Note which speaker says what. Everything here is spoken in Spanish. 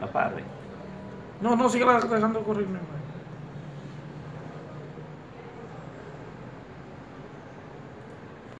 Speaker 1: La pare.
Speaker 2: No, no, sigue dejando correr, mi hermano.